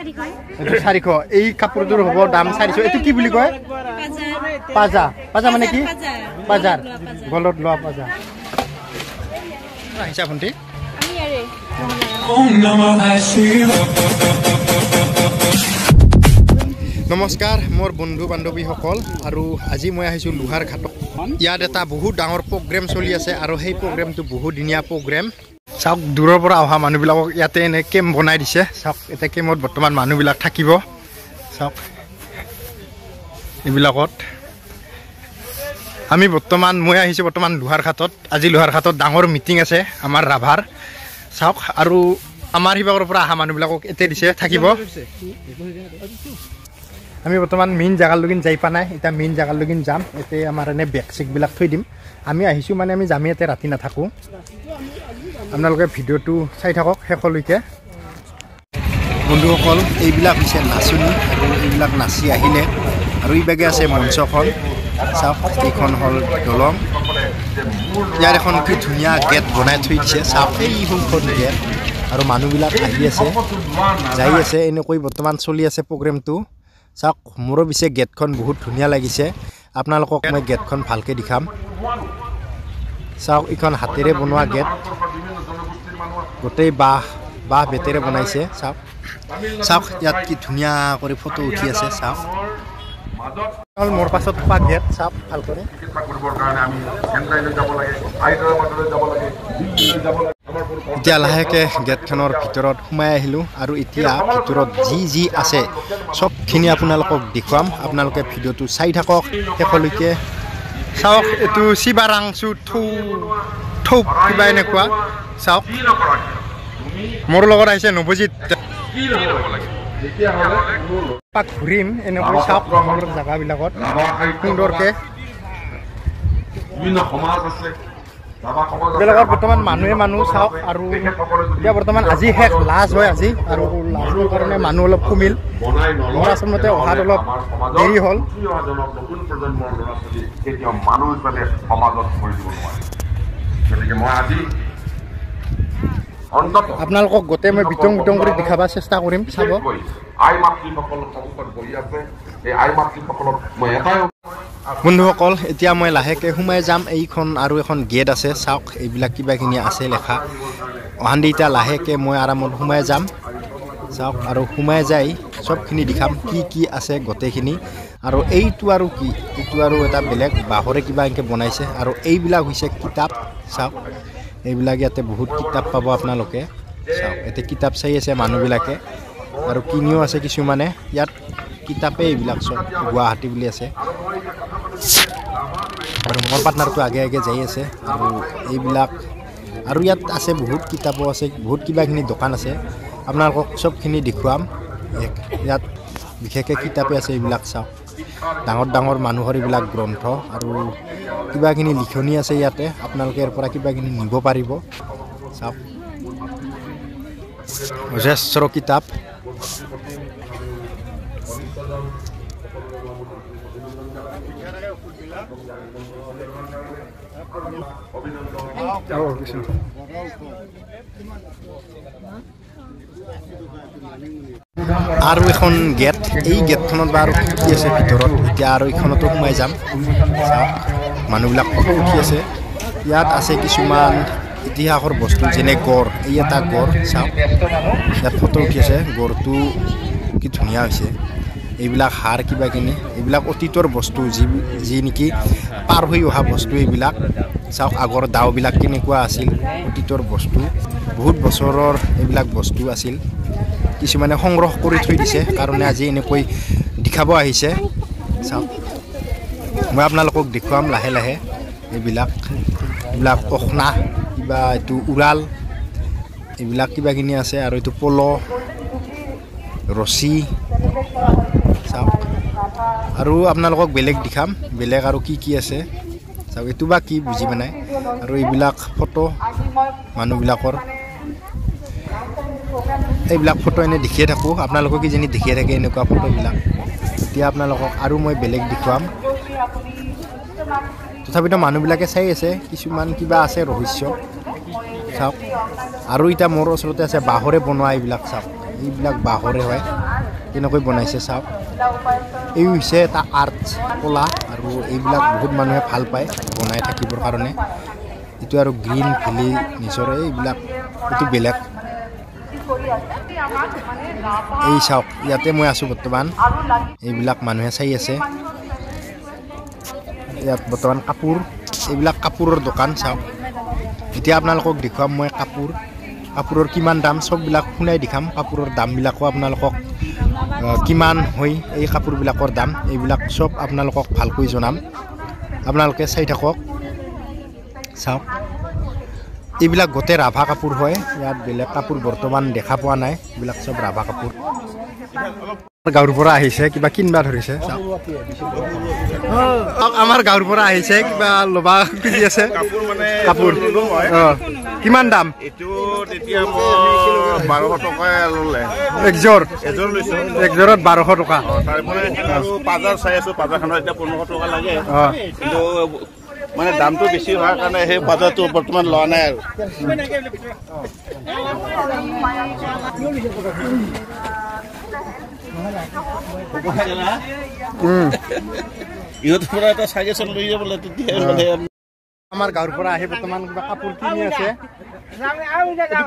এইটো চাৰিশ। এই কাপোৰটোৰ হ'ব দাম চাৰিশ। এইটো কি বুলি কয়? পাজা। পাজা মানে কি? পাজাৰ। গলত লোৱা পাজা। আহিছা ভণ্টি নমস্কাৰ মোৰ বন্ধু বান্ধৱীসকল আৰু আজি মই আহিছোঁ লোহাৰ ঘাটত। ইয়াত এটা বহুত ডাঙৰ প্ৰগ্ৰেম চলি আছে আৰু সেই প্ৰগ্ৰেমটো বহুত ধুনীয়া প্ৰগ্ৰেম চাওক দূৰৰ পৰা অহা মানুহবিলাকক ইয়াতে এনে কেম্প বনাই দিছে। চাওক এতিয়া কেম্পত বৰ্তমান মানুহবিলাক থাকিব। চাওক এইবিলাকত। আমি বৰ্তমান মই আহিছোঁ বৰ্তমান লোহাৰ ঘাটত আজি লোহাৰ ঘাটত ডাঙৰ মিটিং আছে আমাৰ ৰাভাৰ। চাওক আৰু আমাৰ সিভাগৰ পৰা অহা মানুহবিলাকক এতিয়া দিছে থাকিব। আমি বৰ্তমান মেইন জেগালৈকে যাই পোৱা নাই। এতিয়া মেইন জেগালৈকে যাম। এতিয়া আমাৰ এনে বেগ চেগবিলাক থৈ দিম। আমি আহিছোঁ মানে আমি যামেই ইয়াতে ৰাতি নাথাকোঁ। আপোনালোকে ভিডিঅ'টো চাই থাকক শেষলৈকে। বন্ধুসকল এইবিলাক হৈছে নাচনি আৰু এইবিলাক নাচি আহিলে আৰু এইভাগে আছে মঞ্চখন। চাওক এইখন হ'ল দলং। ইয়াৰ এখন কি ধুনীয়া গেট বনাই থৈ দিছে। চাওক এই সোনখন গেট আৰু মানুহবিলাক আহি আছে যাই আছে। এনেকৈ বৰ্তমান চলি আছে প্ৰগ্ৰেমটো। চাওক মোৰো পিছে গেটখন বহুত ধুনীয়া লাগিছে। আপোনালোকক মই গেটখন ভালকৈ দেখাম। চাওক এইখন হাতেৰে বনোৱা গেট। গোটেই বাঁহ বাঁহ বেতেৰে বনাইছে চাওক। চাওক ইয়াত কি ধুনীয়া কৰি ফটো উঠি আছে চাওক। মোৰ পাছত চাওক ভাল কৰি এতিয়া লাহেকৈ গেটখনৰ ভিতৰত সোমাই আহিলোঁ আৰু এতিয়া ভিতৰত যি যি আছে চবখিনি আপোনালোকক দেখুৱাম। আপোনালোকে ভিডিঅ'টো চাই থাকক শেষলৈকে। চাওক এইটো চিবাৰাংচু থৌ থৌ কিবা এনেকুৱা। চাওক। মোৰ লগত আহিছে নৱজিত পাক ঘূৰিম এনেকৈ চাওক মোৰ জেগাবিলাকত। সুন্দৰকৈ। এইবিলাকত বৰ্তমান মানুহে মানুহ চাওক আৰু এতিয়া বৰ্তমান আজি শেষ লাজ হয় আজি আৰু লাজৰ কাৰণে মানুহ অলপ কমিল। মোৰ আচলতে অহাত অলপ দেৰি হ'ল। গতিকে মই আজি অন্তত আপোনালোকক গোটেই মই বিতং বিতং কৰি দেখাব চেষ্টা কৰিম চাব। আই মাতৃসকল সন্মুখত বহি আছে। এই আই মাতৃসকলক মই এটাই বন্ধুসকল এতিয়া মই লাহেকৈ সোমাই যাম। এইখন আৰু এখন গেট আছে। চাওক এইবিলাক কিবাখিনি আছে লেখা। অহান্দি এতিয়া লাহেকৈ মই আৰামত সোমাই যাম। চাওক আৰু সোমাই যাই চবখিনি দেখাম কি কি আছে গোটেইখিনি। আৰু এইটো আৰু কি? এইটো আৰু এটা বেলেগ বাঁহৰে কিবা এনেকৈ বনাইছে। আৰু এইবিলাক হৈছে কিতাপ। চাওক এইবিলাক ইয়াতে বহুত কিতাপ পাব আপোনালোকে। চাওক এতিয়া কিতাপ চাই আছে মানুহবিলাকে। আৰু কিনিও আছে কিছুমানে। ইয়াত কিতাপেই এইবিলাক চব গুৱাহাটী বুলি আছে। আৰু মোৰ পাৰ্টনাৰটো আগে আগে যাই আছে। আৰু এইবিলাক আৰু ইয়াত আছে বহুত কিতাপো আছে বহুত কিবাখিনি দোকান আছে। আপোনালোকক চবখিনি দেখুৱাম। ইয়াত বিশেষকৈ কিতাপে আছে এইবিলাক চাওক। ডাঙৰ ডাঙৰ মানুহৰ এইবিলাক গ্ৰন্থ আৰু কিবাখিনি লিখনি আছে ইয়াতে। আপোনালোকে ইয়াৰ পৰা কিবাখিনি নিব পাৰিব। চাওক। অজস্ৰ কিতাপ। আৰু এখন গেট এই গেটখনত বা আৰু কি আছে ভিতৰত। এতিয়া আৰু এইখনতো সোমাই যাম। মানুহবিলাক উঠি আছে। ইয়াত আছে কিছুমান ইতিহাসৰ বস্তু যেনে গড়। এই এটা গড় চাওক। ইয়াত ফটো উঠি আছে। গড়টো কি ধুনীয়া হৈছে। এইবিলাক সাৰ কিবা কিনি এইবিলাক অতীতৰ বস্তু যি যি নেকি পাৰ হৈ অহা বস্তু এইবিলাক। চাওক আগৰ দাওবিলাক কেনেকুৱা আছিল অতীতৰ বস্তু। বহুত বছৰৰ এইবিলাক বস্তু আছিল। কিছুমানে সংগ্ৰহ কৰি থৈ দিছে কাৰণে আজি এনেকৈ দেখাব আহিছে। চাওক। মই আপোনালোকক দেখুৱাম লাহে লাহে এইবিলাক। এইবিলাক অখনা কিবা এইটো উৰাল এইবিলাক কিবা কিনি আছে আৰু এইটো পল ৰছী। চাওক। আৰু আপোনালোকক বেলেগ দেখাম বেলেগ আৰু কি কি আছে। চাওক এইটো বা কি বুজি পোৱা আৰু এইবিলাক ফটো মানুহবিলাকৰ। এইবিলাক ফটো এনেই দেখিয়ে থাকোঁ। আপোনালোকে কিজানি দেখিয়ে থাকে এনেকুৱা ফটোবিলাক। এতিয়া আপোনালোকক আৰু মই বেলেগ দেখুৱাম। তথাপিতো মানুহবিলাকে চাই আছে কিছুমান কিবা আছে ৰহস্য। চাওক আৰু এতিয়া মোৰ ওচৰতে আছে বাঁহৰে বনোৱা এইবিলাক চাওক। এইবিলাক বাঁহৰে হয় কেনেকৈ বনাইছে চাওক। এই হৈছে এটা আৰ্ট কলা আৰু এইবিলাক বহুত মানুহে ভাল পায় বনাই থাকিবৰ কাৰণে। এইটো আৰু গ্ৰীণ ভেলি নিজৰে এইবিলাক এইটো বেলেগ। এই চাওক ইয়াতে মই আছোঁ বৰ্তমান। এইবিলাক মানুহে চাই আছে। ইয়াত বৰ্তমান কাপোৰ এইবিলাক কাপোৰৰ দোকান চাওক। এতিয়া আপোনালোকক দেখুৱাম মই কাপোৰ। কাপোৰৰ কিমান দাম চববিলাক শুনাই দেখাম। কাপোৰৰ দামবিলাকো আপোনালোকক কিমান হয় এই কাপোৰবিলাকৰ দাম এইবিলাক চব আপোনালোকক ভালকৈ জনাম। আপোনালোকে চাই থাকক। চাওক। এইবিলাক গোটেই ৰাভা কাপোৰ হয়। ইয়াত বেলেগ কাপোৰ বৰ্তমান দেখা পোৱা নাই। এইবিলাক চব ৰাভা কাপোৰ। গাঁৱৰ পৰা আহিছে কিবা কিনবা ধৰিছে। আমাৰ গাঁৱৰ পৰা আহিছে কিবা ল'বা খুজি আছে। কাপোৰ কিমান দাম? একযোৰ একযোৰত বাৰশ টকা। লাগে মানে দামটো বেছি হোৱাৰ কাৰণে সেই পাজাৰটো বৰ্তমান লোৱা নাই আৰু। ইহঁতৰ পৰা এটা চাজেশ্যন লৈ যাবলৈ তেতিয়া মানে আমাৰ গাঁৱৰ পৰা আহি বৰ্তমান কিবা কাপোৰ কিনি আছে।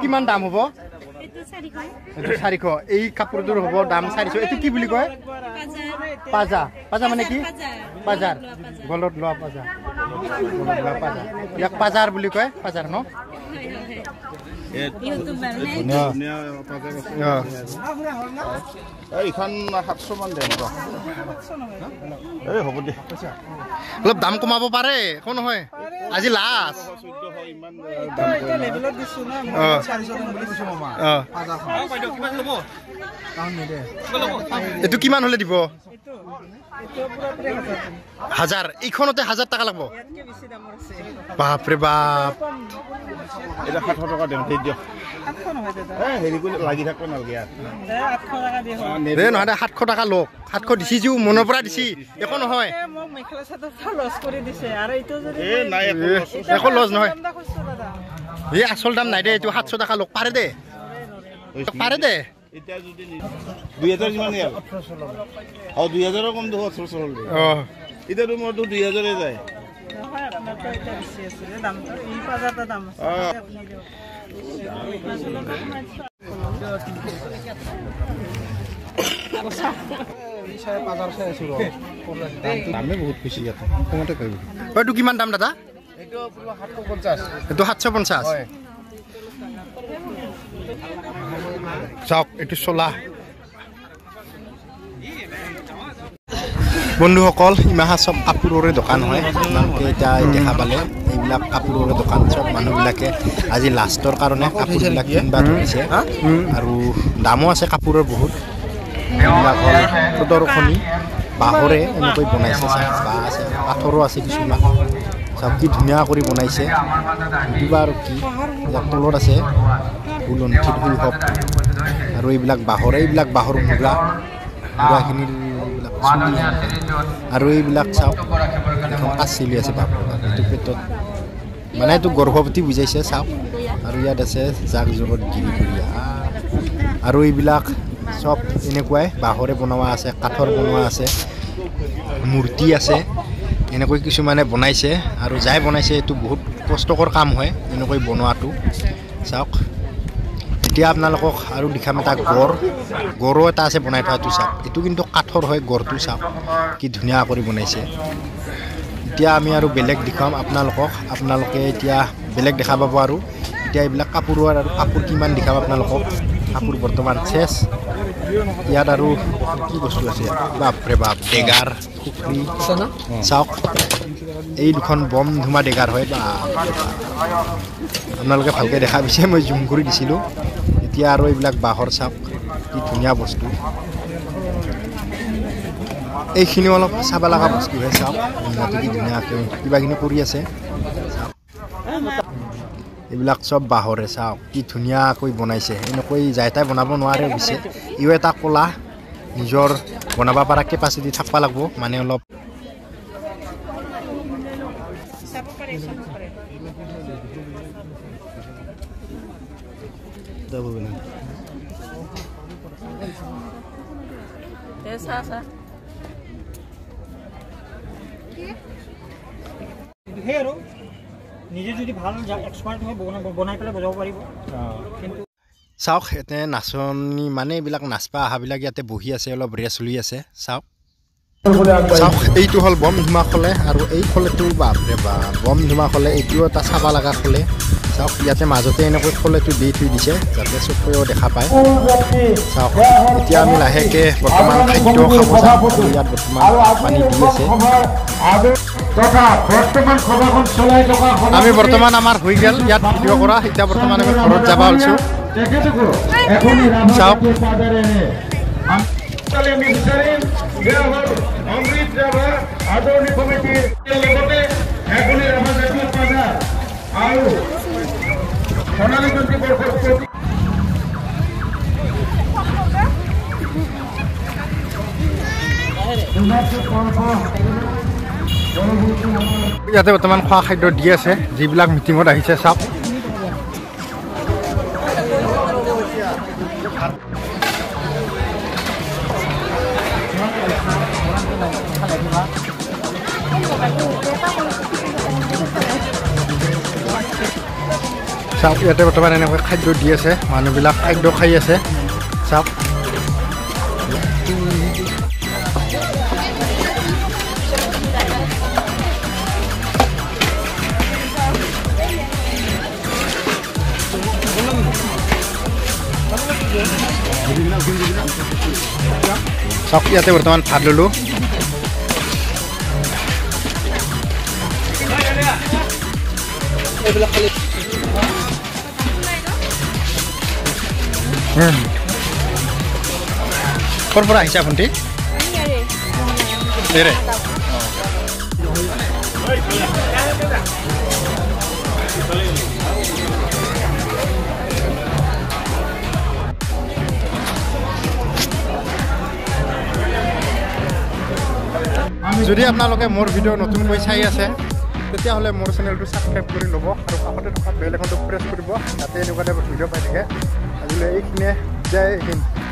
কিমান দাম হ'ব? এইটো চাৰিশ। এই কাপোৰযোৰ হ'ব দাম চাৰিশ। এইটো কি বুলি কয়? পাজা। পাজা মানে কি? পাজাৰ। গলত লোৱা পাজা। গলত লোৱা পাজা। ইয়াক পাজাৰ বুলি কয় পাজাৰ ন? অলপ দাম কমাব পাৰে একো নহয়। আজি লাষ্ট কিমান হ'লে দিব? হাজাৰ। এইখনতে হাজাৰ টকা লাগব। বাপৰে বাপ। এতিয়া সাতশ টকা দিম সেই দিয়ক। এই হেৰি কৰি লাগি থাকিব নালাগে দে নহয় দে সাতশ টকা লওক। সাতশ দিছি যিও মনৰ পৰা দিছি। একো নহয়। একো লছ। নহয়। এই আচল দাম নাই দে এইটো সাতশ টকা লওক। পাৰে দে। পাৰে দে। এতিয়া যদি দুই হাজাৰ দুই হাজাৰৰ কম দেখোন ওঠৰশ হ'ল দে। অঁ। এতিয়াতো মোৰতো দুই হাজাৰে যায়। এইটো কিমান দাম দাদা? এইটো সাতশ পঞ্চাছ। চাওক এইটো চলা। বন্ধুসকল ইমাহা চব কাপোৰৰে দোকান হয়। আপোনালোকে এতিয়া দেখা পালে এইবিলাক কাপোৰৰে দোকান চব মানুহবিলাকে আজি লাষ্টৰ কাৰণে কাপোৰবিলাক কিনিব ধৰিছে। আৰু দামো আছে কাপোৰৰ বহুত। এইবিলাক হ'ল প্ৰদৰ্শনী বাঁহৰে এনেকৈ বনাইছে চাওক বাঁহ আছে কাঠৰো আছে কিছুমান। চাওক কি ধুনীয়া কৰি বনাইছে। কিবা আৰু কি তলত আছে। বুলন্থি ধুই হওক আৰু এইবিলাক বাঁহৰে এইবিলাক বাঁহৰ এইবিলাক চুলি আৰু এইবিলাক চাওক এখন কাচিলি আছে বাপ এইটো পেটত মানে এইটো গৰ্ভৱতী বুজাইছে চাওক। আৰু ইয়াত আছে জাক জগত গিৰিপুৰীয়া আৰু এইবিলাক চব এনেকুৱাই বাঁহৰে বনোৱা আছে কাঠৰ বনোৱা আছে মূৰ্তি আছে এনেকৈ কিছুমানে বনাইছে। আৰু যাই বনাইছে এইটো বহুত কষ্টকৰ কাম হয় এনেকৈ বনোৱাটো। চাওক। এতিয়া আপোনালোকক আৰু দেখাম এটা গড়। গড়ো এটা আছে বনাই থোৱাটো চাওক এইটো কিন্তু কাঠৰ হয় গড়টো চাওক কি ধুনীয়া কৰি বনাইছে। এতিয়া আমি আৰু বেলেগ দেখুৱাম আপোনালোকক। আপোনালোকে এতিয়া বেলেগ দেখা পাব আৰু। এতিয়া এইবিলাক কাপোৰৰ আৰু কাপোৰ কিমান দেখাম আপোনালোকক। কাপোৰ বৰ্তমান চেচ ইয়াত আৰু কি বস্তু আছে? বাপৰে বাপ ডেগাৰ পুখুৰী। চাওক এই দুখন বম ধুমা ডেগাৰ হয়। বা আপোনালোকে ভালকৈ দেখা পাইছে মই জুম কৰি দিছিলোঁ। এতিয়া আৰু এইবিলাক বাঁহৰ চাওক কি ধুনীয়া বস্তু। এইখিনি অলপ চাব লগা বস্তুহে চাওক। ধুনীয়াটো কি ধুনীয়াকৈ কিবাখিনি কৰি আছে। এইবিলাক চব বাঁহৰে চাওক কি ধুনীয়াকৈ বনাইছে। এনেকৈ যাই তাই বনাব নোৱাৰে পিছে ইও এটা কলা নিজৰ বনাব পৰা কেপাচিটি থাকিব লাগিব মানে অলপ চাব পাৰে চাব পাৰে এই চাহ চাহ কিন্তু সেই আৰু নিজে যদি ভাল এক্সপাৰ্ট হয় বনাব বনাই পেলাই বজাব পাৰিব। কিন্তু চাওক ইয়াতে নাচনী মানে এইবিলাক নাচপা অহাবিলাক ইয়াতে বহি আছে অলপ ৰেষ্ট লৈ আছে। চাওক। এইটো হ'ল বম ধুমা খলে আৰু এই খলেটো বাপৰে বা বম ধুমা খলে এইটোও এটা চাব লগা খলে চাওক ইয়াতে মাজতে এনেকৈ খলেটো দি থৈ দিছে যাতে চকুৱেও দেখা পায়। চাওক এতিয়া আমি লাহেকৈ বৰ্তমান খাদ্য খাব যাম আৰু ইয়াত বৰ্তমান পানী দি আছে। আমি বৰ্তমান আমাৰ হৈ গ'ল ইয়াত ভিডিঅ' কৰা এতিয়া বৰ্তমান আমি ঘৰত যাব ওলছোঁ চাওক। ইয়াতে বৰ্তমান খোৱা খাদ্য দি আছে যিবিলাক মিটিঙত আহিছে চাওক। চাওক ইয়াতে বৰ্তমান এনেকৈ খাদ্য দি আছে মানুহবিলাক খাদ্য খাই আছে। চাওক। চাওক ইয়াতে বৰ্তমান ভাত ল'লোঁ। ক'ৰ পৰা আহিছে ভণ্টি যদি আপোনালোকে মোৰ ভিডিঅ' নতুনকৈ চাই আছে তেতিয়াহ'লে মোৰ চেনেলটো ছাবস্ক্ৰাইব কৰি ল'ব আৰু কাষতে থকা বেল এখনটো প্ৰেছ কৰিব। যাতে এনেকুৱা টাইপৰ ভিডিঅ' পাই থাকে। আজিলৈ এইখিনিয়ে। জয় হিন্দ।